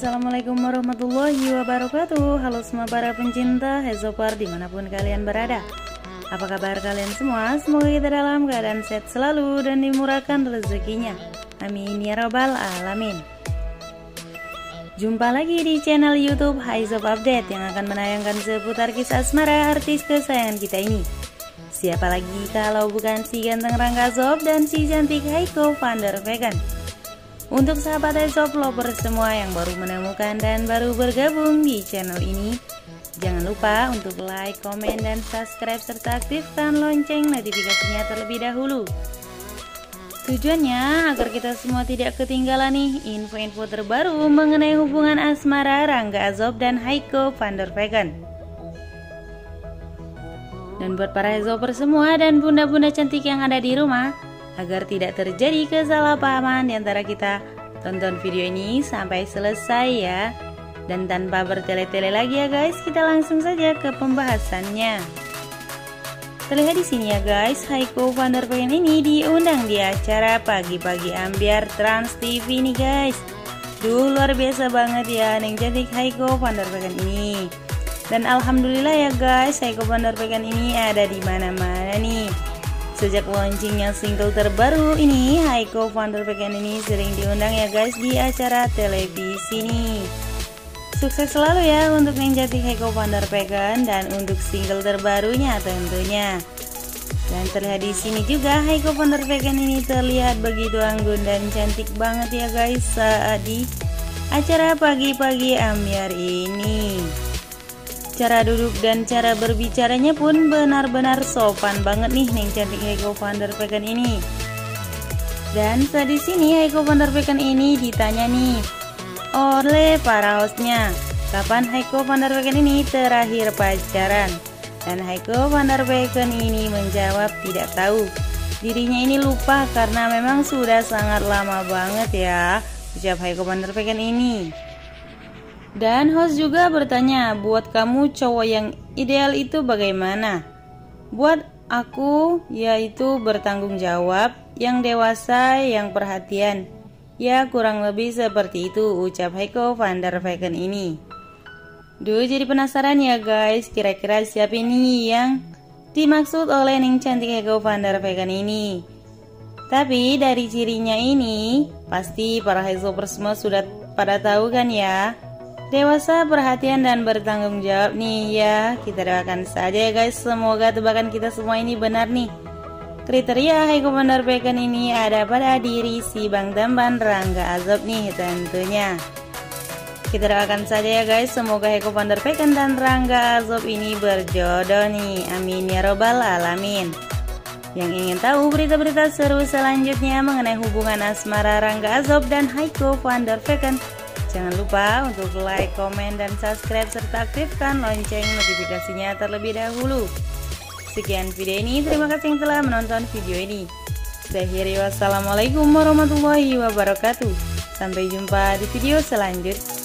Assalamualaikum warahmatullahi wabarakatuh. Halo semua para pencinta Hezopar di mana pun kalian berada. Apa kabar kalian semua? Semoga kita dalam keadaan sehat selalu dan dimurahkan rezekinya. Amin ya robbal alamin. Jumpa lagi di channel youtube Haizop Update Yang akan menayangkan seputar kisah asmara artis kesayangan kita ini. Siapa lagi kalau bukan si ganteng Rangga Zob dan si cantik Haiko van der Vegan untuk sahabat Esop Lover semua yang baru menemukan dan baru bergabung di channel ini, jangan lupa untuk like, komen, dan subscribe serta aktifkan lonceng notifikasinya terlebih dahulu. Tujuannya agar kita semua tidak ketinggalan nih info-info terbaru mengenai hubungan asmara Rangga Azob dan Haiko van. Dan buat para Ezoper semua dan bunda-bunda cantik yang ada di rumah, agar tidak terjadi kesalahpahaman di antara kita. Tonton video ini sampai selesai ya. Dan tanpa bertele-tele lagi ya guys, kita langsung saja ke pembahasannya. Terlihat di sini ya guys, Haiko van der ini diundang di acara pagi-pagi ambiar Trans TV nih guys. Duh luar biasa banget ya Neng cantik Haiko van der ini. Dan alhamdulillah ya guys, Haiko van der ini ada di mana-mana nih. Sejak launchingnya single terbaru ini, Haiko van der Vegan ini sering diundang ya guys di acara televisi nih. Sukses selalu ya untuk yang jadi Haiko van der Vegan dan untuk single terbarunya tentunya. Dan terlihat di sini juga Haiko van der Vegan ini terlihat begitu anggun dan cantik banget ya guys saat di acara pagi-pagi ambiar ini. Cara duduk dan cara berbicaranya pun benar-benar sopan banget nih Neng cantik Heiko van der ini. Dan saat di sini Heiko van der ini ditanya nih oleh para hostnya, kapan Heiko van der ini terakhir pacaran? Dan Heiko van der ini menjawab tidak tahu. Dirinya ini lupa karena memang sudah sangat lama banget ya ucap Heiko van der ini. Dan host juga bertanya, buat kamu cowok yang ideal itu bagaimana? Buat aku, yaitu bertanggung jawab, yang dewasa, yang perhatian. Ya kurang lebih seperti itu ucap Heiko van der Vegan ini. Duh jadi penasaran ya guys, kira-kira siapa ini yang dimaksud oleh Ning cantik Heiko van der Vegan ini? Tapi dari cirinya ini, pasti para Heiko semua sudah pada tahu kan ya? Dewasa, perhatian, dan bertanggung jawab. Nih ya Kita doakan saja ya guys. Semoga tebakan kita semua ini benar nih. Kriteria Haiko van der Vegan ini ada pada diri si Bang Tamban Rangga Azob nih tentunya. Kita doakan saja ya guys. Semoga Haiko van der Vegan dan Rangga Azob ini berjodoh nih. Amin ya robbal alamin. Yang ingin tahu berita-berita seru selanjutnya mengenai hubungan asmara Rangga Azob dan Haiko van der Jangan lupa untuk like, komen, dan subscribe serta aktifkan lonceng notifikasinya terlebih dahulu. Sekian video ini, terima kasih yang telah menonton video ini. Saya Hiri, wassalamualaikum warahmatullahi wabarakatuh. Sampai jumpa di video selanjutnya.